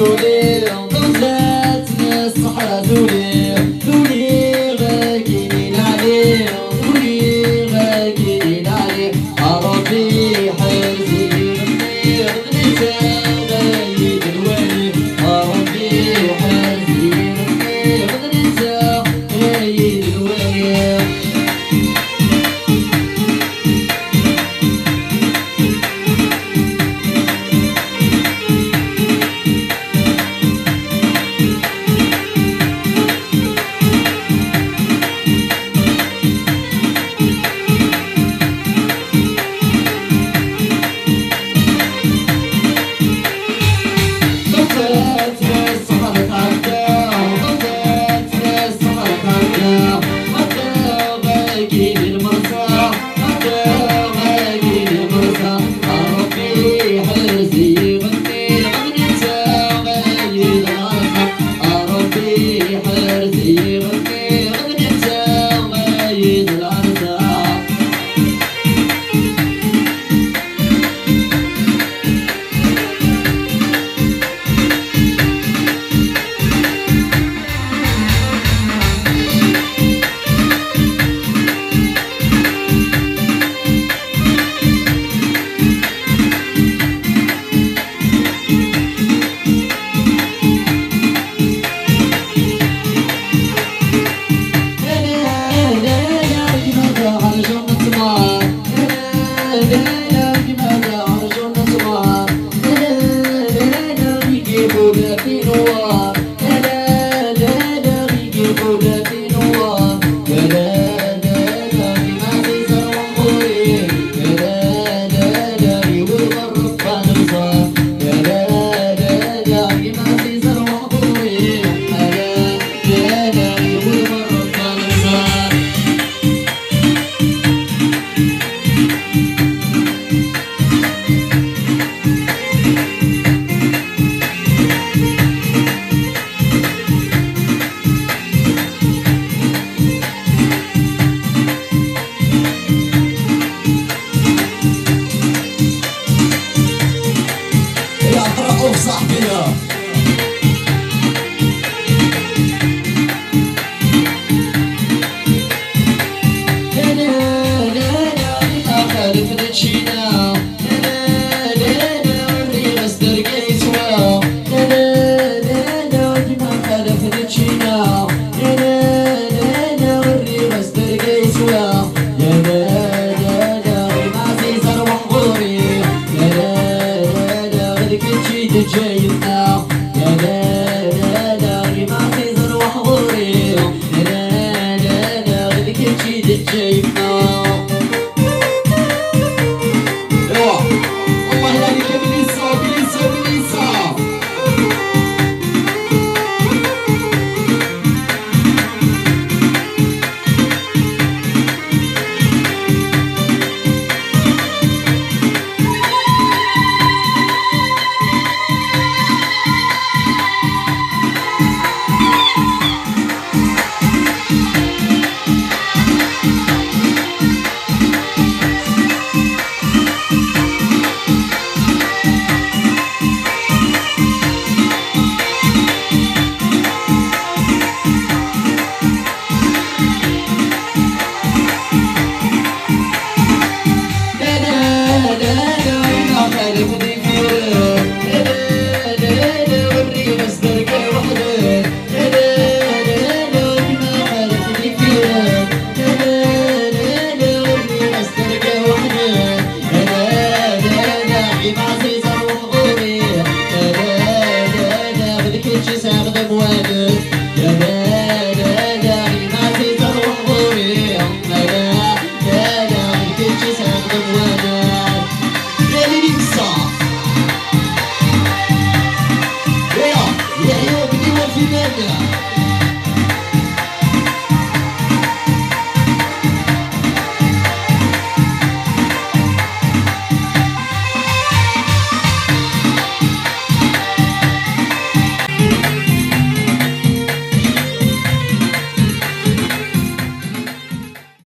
Jesús مبروك صاحبنا Now جديد آه. يا لا لا لا غي ما خيزر وحضري لا لا لا غي جديد جاي مناه Bye.